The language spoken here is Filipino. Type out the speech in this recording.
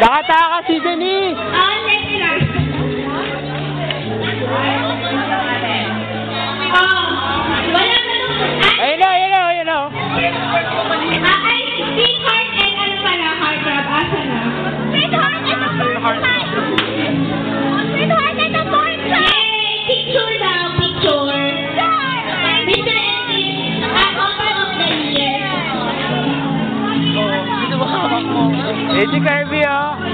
Nakatakas si Denise! एजी का भी आ